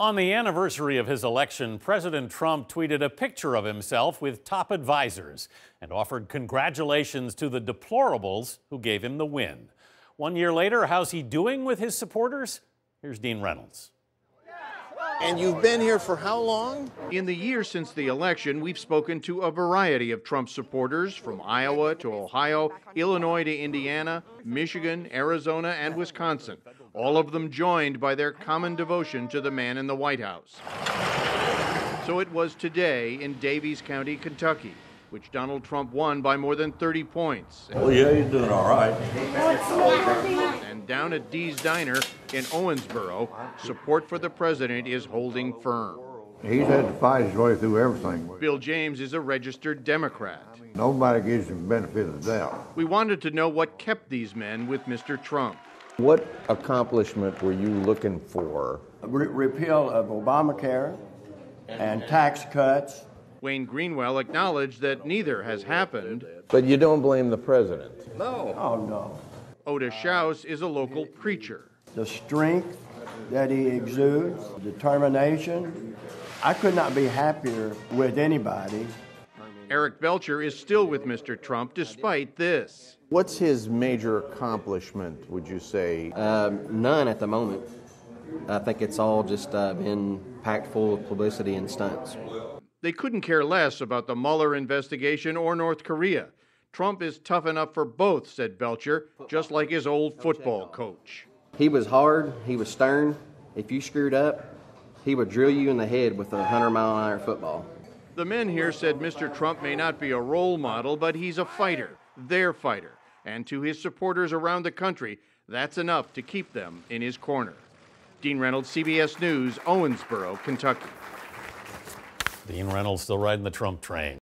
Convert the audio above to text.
On the anniversary of his election, President Trump tweeted a picture of himself with top advisors and offered congratulations to the deplorables who gave him the win. One year later, how's he doing with his supporters? Here's Dean Reynolds. And you've been here for how long? In the years since the election, we've spoken to a variety of Trump supporters from Iowa to Ohio, Illinois to Indiana, Michigan, Arizona, and Wisconsin, all of them joined by their common devotion to the man in the White House. So it was today in Daviess County, Kentucky, which Donald Trump won by more than 30 points. Well, yeah, he's doing all right. And down at Dee's Diner in Owensboro, support for the president is holding firm. He's had to fight his way through everything. Bill James is a registered Democrat. Nobody gives him benefit of the doubt. We wanted to know what kept these men with Mr. Trump. What accomplishment were you looking for? Re- repeal of Obamacare and tax cuts. Wayne Greenwell acknowledged that neither has happened. But you don't blame the president. No. Oh, no. Otis Schaus is a local preacher. The strength that he exudes, determination. I could not be happier with anybody. Eric Belcher is still with Mr. Trump despite this. What's his major accomplishment, would you say? Um, none at the moment. I think it's all just uh, been packed full of publicity and stunts. They couldn't care less about the Mueller investigation or North Korea. Trump is tough enough for both, said Belcher, just like his old football coach. He was hard, he was stern. If you screwed up, he would drill you in the head with a 100 mile an hour football. The men here said Mr. Trump may not be a role model, but he's a fighter, their fighter. And to his supporters around the country, that's enough to keep them in his corner. Dean Reynolds, CBS News, Owensboro, Kentucky. Dean Reynolds still riding the Trump train.